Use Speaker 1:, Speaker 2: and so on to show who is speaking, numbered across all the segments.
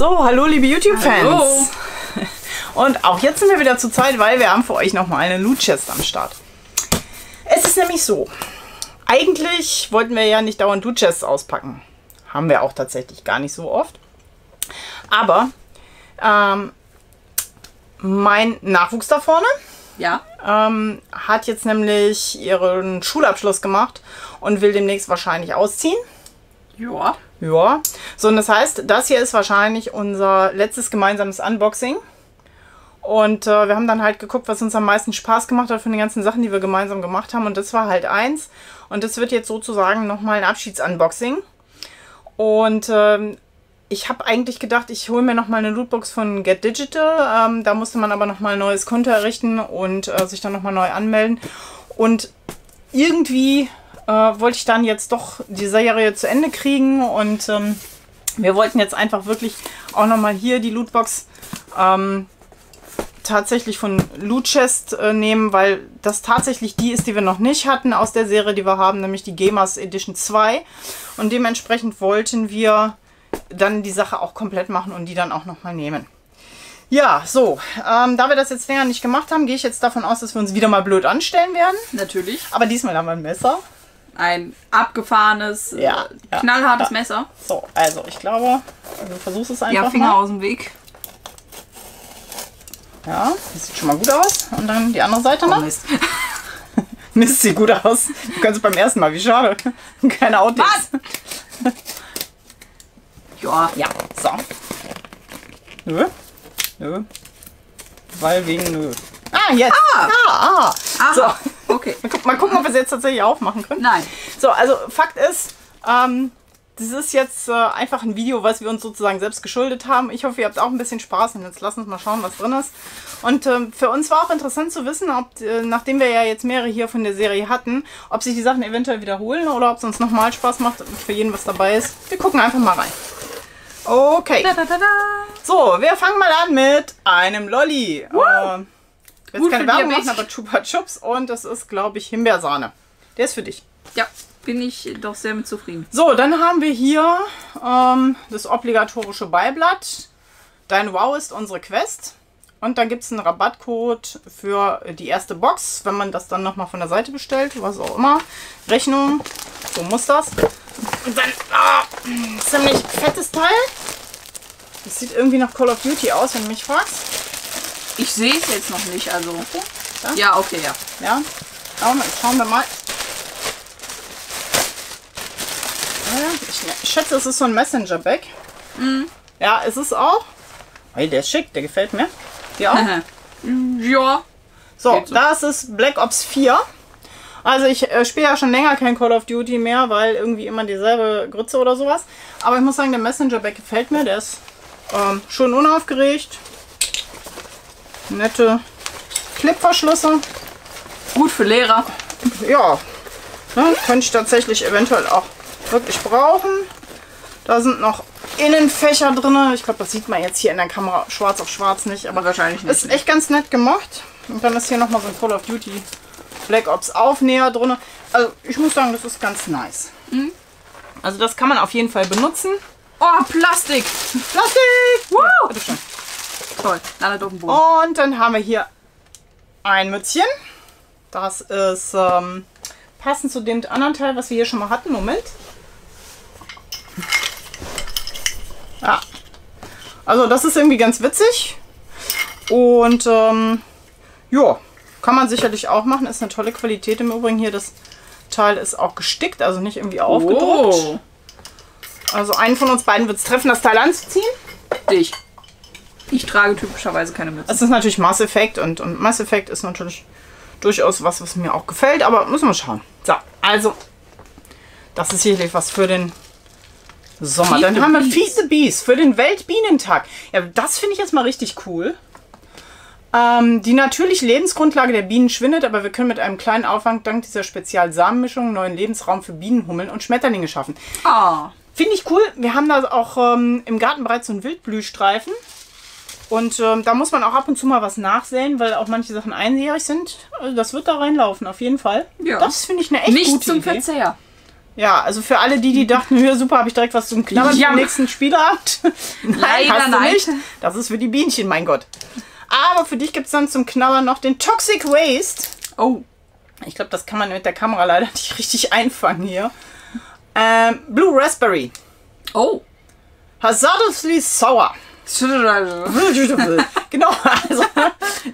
Speaker 1: hallo liebe. YouTube-Fans. Und auch jetzt sind wir wieder zur Zeit, weil wir haben für euch nochmal eine Loot Chest am Start. Es ist nämlich so, eigentlich wollten wir ja nicht dauernd Loot Chests auspacken. Haben wir auch tatsächlich gar nicht so oft. Aber ähm, mein Nachwuchs da vorne
Speaker 2: Ja.
Speaker 1: ähm, hat jetzt nämlich ihren Schulabschluss gemacht und will demnächst wahrscheinlich ausziehen.
Speaker 2: Ja.
Speaker 1: Ja, so und das heißt, das hier ist wahrscheinlich unser letztes gemeinsames Unboxing. Und äh, wir haben dann halt geguckt, was uns am meisten Spaß gemacht hat von den ganzen Sachen, die wir gemeinsam gemacht haben. Und das war halt eins. Und das wird jetzt sozusagen nochmal ein Abschiedsunboxing. Und ähm, ich habe eigentlich gedacht, ich hole mir nochmal eine Lootbox von Get Digital. Ähm, da musste man aber nochmal ein neues Konto errichten und äh, sich dann nochmal neu anmelden. Und irgendwie äh, wollte ich dann jetzt doch die Serie zu Ende kriegen und ähm, wir wollten jetzt einfach wirklich auch nochmal hier die Lootbox ähm, tatsächlich von Loot Chest äh, nehmen, weil das tatsächlich die ist, die wir noch nicht hatten aus der Serie, die wir haben, nämlich die Gamers Edition 2 und dementsprechend wollten wir dann die Sache auch komplett machen und die dann auch nochmal nehmen. Ja, so, ähm, da wir das jetzt länger nicht gemacht haben, gehe ich jetzt davon aus, dass wir uns wieder mal blöd anstellen werden.
Speaker 2: Natürlich.
Speaker 1: Aber diesmal haben wir ein Messer.
Speaker 2: Ein abgefahrenes,
Speaker 1: Ja, ja,
Speaker 2: knallhartes
Speaker 1: ja.
Speaker 2: Messer.
Speaker 1: So, also ich glaube, du versuchst es einfach
Speaker 2: Ja, Finger
Speaker 1: mal.
Speaker 2: aus dem Weg.
Speaker 1: Ja, das sieht schon mal gut aus. Und dann die andere Seite
Speaker 2: Oh,
Speaker 1: noch.
Speaker 2: Mist.
Speaker 1: Mist, sieht gut aus. Du kannst beim ersten Mal, wie schade. Keine Outtakes.
Speaker 2: Was? ja.
Speaker 1: Ja, so. Nö. Nö. Weil wegen nö. Ah, jetzt. Ah, ah.
Speaker 2: Aha.
Speaker 1: So.
Speaker 2: Okay.
Speaker 1: Mal, guck, mal gucken, ob wir es jetzt tatsächlich aufmachen können.
Speaker 2: Nein.
Speaker 1: So, also Fakt ist, ähm, das ist jetzt äh, einfach ein Video, was wir uns sozusagen selbst geschuldet haben. Ich hoffe, ihr habt auch ein bisschen Spaß und jetzt lasst uns mal schauen, was drin ist. Und ähm, für uns war auch interessant zu wissen, ob, äh, nachdem wir ja jetzt mehrere hier von der Serie hatten, ob sich die Sachen eventuell wiederholen oder ob es uns nochmal Spaß macht und für jeden was dabei ist. Wir gucken einfach mal rein. Okay.
Speaker 2: Da, da, da.
Speaker 1: So, wir fangen mal an mit einem Lolli. Äh, jetzt
Speaker 2: Gut
Speaker 1: keine Werbung machen, aber Chupa Chups und das ist, glaube ich, Himbeersahne. Der ist für dich.
Speaker 2: Ja, bin ich doch sehr mit zufrieden.
Speaker 1: So, dann haben wir hier ähm, das obligatorische Beiblatt. Dein Wow ist unsere Quest. Und dann gibt es einen Rabattcode für die erste Box, wenn man das dann nochmal von der Seite bestellt, was auch immer. Rechnung, so muss das. Und dann, ah, ziemlich fettes Teil. Das sieht irgendwie nach Call of Duty aus, wenn du mich fragst.
Speaker 2: Ich sehe es jetzt noch nicht, also.
Speaker 1: da?
Speaker 2: Ja, okay, ja.
Speaker 1: Ja, schauen wir, schauen wir mal. Ja, Ich schätze, es ist so ein Messenger-Bag. Ja, es ist auch. Hey, der ist schick, der gefällt mir. Auch?
Speaker 2: ja.
Speaker 1: So,
Speaker 2: so.
Speaker 1: das ist Black Ops 4. Also ich äh, spiele ja schon länger kein Call of Duty mehr, weil irgendwie immer dieselbe Grütze oder sowas. Aber ich muss sagen, der Messenger-Bag gefällt mir. Der ist ähm, schön unaufgeregt. Nette Clipverschlüsse.
Speaker 2: Gut für Lehrer.
Speaker 1: ja, ne, könnte ich tatsächlich eventuell auch wirklich brauchen. Da sind noch Innenfächer drin. Ich glaube, das sieht man jetzt hier in der Kamera schwarz auf schwarz nicht, aber
Speaker 2: Wahrscheinlich nicht.
Speaker 1: ist echt ganz nett gemacht. Und dann ist hier nochmal so ein Call of Duty Black Ops Aufnäher drin. Also ich muss sagen, das ist ganz nice.
Speaker 2: Mhm.
Speaker 1: Also das kann man auf jeden Fall benutzen.
Speaker 2: Oh, Plastik.
Speaker 1: Plastik!
Speaker 2: Wow.
Speaker 1: Bitteschön.
Speaker 2: Toll. Landet auf dem Boden.
Speaker 1: Und dann haben wir hier ein Mützchen. Das ist ähm, passend zu dem anderen Teil, was wir hier schon mal hatten. Moment. Ja. Also das ist irgendwie ganz witzig. Und ähm, ja, kann man sicherlich auch machen. Ist eine tolle Qualität im Übrigen hier. Das Teil ist auch gestickt, also nicht irgendwie aufgedruckt.
Speaker 2: Oh.
Speaker 1: Also einen von uns beiden wird es treffen, das Teil anzuziehen.
Speaker 2: Dich. Ich trage typischerweise keine Mütze.
Speaker 1: Es ist natürlich Mass Effect und, und Mass Effect ist natürlich durchaus was, was mir auch gefällt, aber müssen wir schauen. So, also, das ist sicherlich was für den Sommer.
Speaker 2: Feed
Speaker 1: Dann haben wir
Speaker 2: Bees.
Speaker 1: Feed the Bees für den Weltbienentag. Ja, das finde ich jetzt mal richtig cool. Ähm, die natürliche Lebensgrundlage der Bienen schwindet, aber wir können mit einem kleinen Aufwand dank dieser Spezialsamenmischung einen neuen Lebensraum für Bienen, Hummeln und Schmetterlinge schaffen.
Speaker 2: Ah.
Speaker 1: Finde ich cool. Wir haben da auch ähm, im Garten bereits so einen Wildblühstreifen. Und ähm, da muss man auch ab und zu mal was nachsehen, weil auch manche Sachen einjährig sind. Also das wird da reinlaufen, auf jeden Fall.
Speaker 2: Ja.
Speaker 1: Das finde ich eine echt
Speaker 2: Nicht
Speaker 1: gute
Speaker 2: zum
Speaker 1: Idee.
Speaker 2: Verzehr.
Speaker 1: Ja, also für alle die, die dachten, ja super, habe ich direkt was zum Knabbern
Speaker 2: Ja.
Speaker 1: den nächsten Spielabend. nein,
Speaker 2: Leider
Speaker 1: hast du nicht. Das ist für die Bienchen, mein Gott. Aber für dich gibt es dann zum Knabbern noch den Toxic Waste.
Speaker 2: Oh.
Speaker 1: Ich glaube, das kann man mit der Kamera leider nicht richtig einfangen hier. Ähm, Blue Raspberry.
Speaker 2: Oh.
Speaker 1: Hazardously sour. genau, also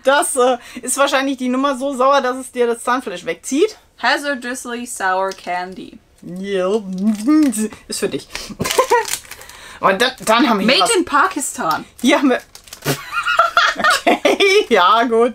Speaker 1: das äh, ist wahrscheinlich die Nummer so sauer, dass es dir das Zahnfleisch wegzieht.
Speaker 2: Hazardously sour candy.
Speaker 1: Ja, ist für dich. Und dann, dann haben wir
Speaker 2: Made in Pakistan.
Speaker 1: Hier haben wir. Okay, ja, gut.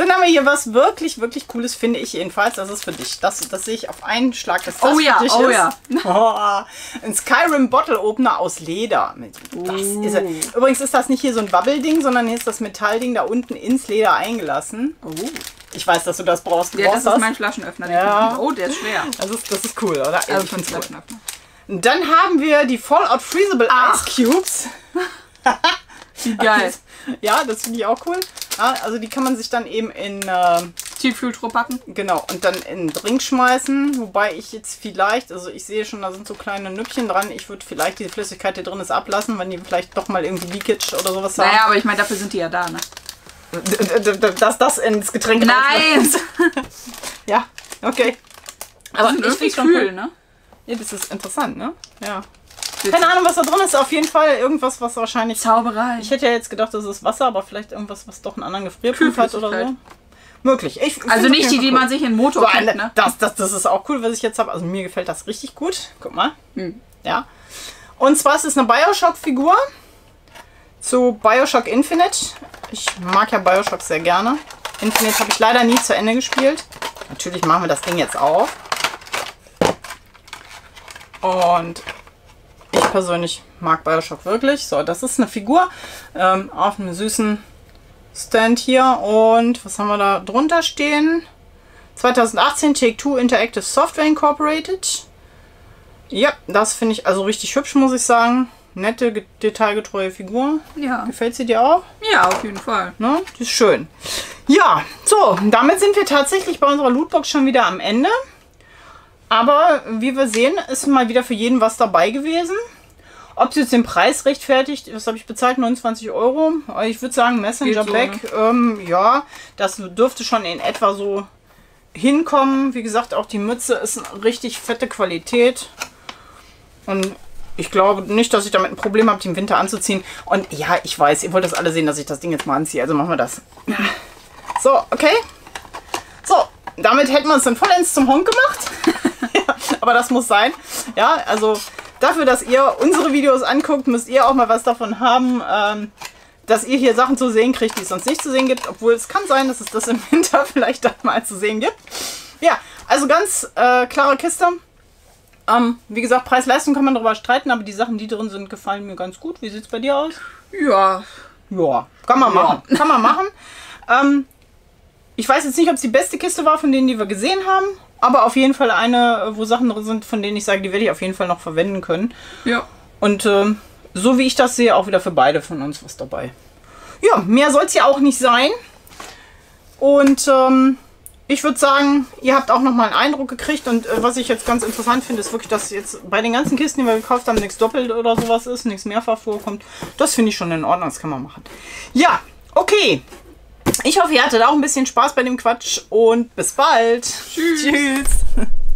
Speaker 1: Dann haben wir hier was wirklich, wirklich Cooles, finde ich jedenfalls. Das ist für dich. Das, das sehe ich auf einen Schlag, dass das
Speaker 2: Oh
Speaker 1: für
Speaker 2: ja,
Speaker 1: dich
Speaker 2: oh
Speaker 1: ist.
Speaker 2: ja.
Speaker 1: Oh, ein Skyrim Bottle Opener aus Leder. Das ist er. Übrigens ist das nicht hier so ein Bubble-Ding, sondern hier ist das Metallding da unten ins Leder eingelassen.
Speaker 2: Oh.
Speaker 1: Ich weiß, dass du das brauchst. Du
Speaker 2: Ja, das
Speaker 1: brauchst
Speaker 2: ist mein Flaschenöffner.
Speaker 1: Ja.
Speaker 2: ich- Oh, der ist schwer.
Speaker 1: das, ist, das ist cool, oder?
Speaker 2: Also
Speaker 1: ich
Speaker 2: von
Speaker 1: find's cool. Dann haben wir die Fallout Freezable
Speaker 2: Ach.
Speaker 1: Ice Cubes.
Speaker 2: Wie geil.
Speaker 1: Ja, das finde ich auch cool. Ja, also die kann man sich dann eben in, äh,
Speaker 2: Tiefkühltruhe packen.
Speaker 1: genau, und dann in einen Drink schmeißen. Wobei ich jetzt vielleicht, also ich sehe schon, da sind so kleine Nüppchen dran. Ich würde vielleicht diese Flüssigkeit, die drin ist, ablassen, wenn die vielleicht doch mal irgendwie Leakage oder sowas haben.
Speaker 2: Naja, aber ich meine, dafür sind die ja da, ne?
Speaker 1: Dass das ins Getränk
Speaker 2: Nein!
Speaker 1: Ja, okay. Aber
Speaker 2: Aber
Speaker 1: ich
Speaker 2: irgendwie
Speaker 1: finde schon
Speaker 2: kühl,
Speaker 1: cool.
Speaker 2: ne?
Speaker 1: Ja, das ist interessant, ne? Ja. Keine Ahnung, was da drin ist. Auf jeden Fall irgendwas, was wahrscheinlich
Speaker 2: Zauberei.
Speaker 1: Ich hätte ja jetzt gedacht, das ist Wasser, aber vielleicht irgendwas, was doch einen anderen Gefrierpunkt hat oder so. Möglich. Ich
Speaker 2: also nicht die, die man sich in den. Motor
Speaker 1: so eine,
Speaker 2: ne?
Speaker 1: das, das, das ist auch cool, was ich jetzt habe. Also mir gefällt das richtig gut. Guck mal.
Speaker 2: Hm.
Speaker 1: Ja. Und zwar ist es eine Bioshock-Figur zu Bioshock Infinite. Ich mag ja Bioshock sehr gerne. Infinite habe ich leider nie zu Ende gespielt. Natürlich machen wir das Ding jetzt auf. Und persönlich mag Bioshock wirklich. So, das ist eine Figur ähm, auf einem süßen Stand hier. Und was haben wir da drunter stehen? 2018 Take-Two Interactive Software Incorporated. Ja, das finde ich also richtig hübsch, muss ich sagen. Nette, ge- detailgetreue Figur.
Speaker 2: Ja.
Speaker 1: Gefällt sie dir auch?
Speaker 2: Ja, auf jeden Fall.
Speaker 1: Ne? Die ist schön. Ja, so, damit sind wir tatsächlich bei unserer Lootbox schon wieder am Ende. Aber wie wir sehen, ist mal wieder für jeden was dabei gewesen. Ob sie jetzt den Preis rechtfertigt, was habe ich bezahlt? 29 Euro. Ich würde sagen, Messenger
Speaker 2: so,
Speaker 1: Black, ähm, ja, das dürfte schon in etwa so hinkommen. Wie gesagt, auch die Mütze ist eine richtig fette Qualität. Und ich glaube nicht, dass ich damit ein Problem habe, die im Winter anzuziehen. Und ja, ich weiß, ihr wollt das alle sehen, dass ich das Ding jetzt mal anziehe. Also machen wir das. So, okay. So, damit hätten wir uns dann vollends zum Hund gemacht. ja, aber das muss sein. Ja, also dafür, dass ihr unsere Videos anguckt, müsst ihr auch mal was davon haben, ähm, dass ihr hier Sachen zu sehen kriegt, die es sonst nicht zu sehen gibt. Obwohl es kann sein, dass es das im Winter vielleicht dann mal zu sehen gibt. Ja, also ganz äh, klare Kiste. Ähm, wie gesagt, Preis-Leistung kann man darüber streiten, aber die Sachen, die drin sind, gefallen mir ganz gut. Wie sieht es bei dir aus?
Speaker 2: Ja.
Speaker 1: Ja, kann man machen. Kann man machen. Ähm, ich weiß jetzt nicht, ob es die beste Kiste war von denen, die wir gesehen haben, aber auf jeden Fall eine, wo Sachen drin sind, von denen ich sage, die werde ich auf jeden Fall noch verwenden können.
Speaker 2: Ja.
Speaker 1: Und ähm, so wie ich das sehe, auch wieder für beide von uns was dabei. Ja, mehr soll es ja auch nicht sein. Und ähm, ich würde sagen, ihr habt auch nochmal einen Eindruck gekriegt. Und äh, was ich jetzt ganz interessant finde, ist wirklich, dass jetzt bei den ganzen Kisten, die wir gekauft haben, nichts doppelt oder sowas ist, nichts mehrfach vorkommt. Das finde ich schon in Ordnung, das kann man machen. Ja, okay. Ich hoffe, ihr hattet auch ein bisschen Spaß bei dem Quatsch und bis bald. Tschüss. Tschüss.